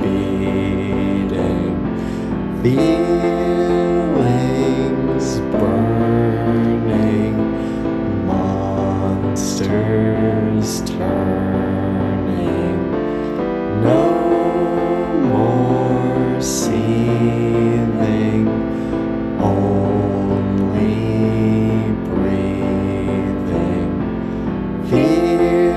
beating, feelings burning, monsters turning, no more only breathing. Fear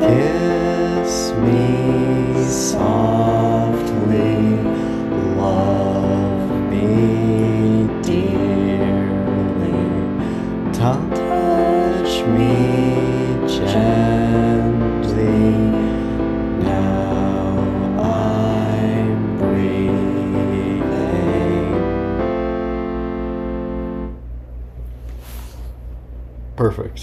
Kiss me softly, love me dearly. Touch me gently. Now I'm breathing. Perfect.